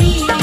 You.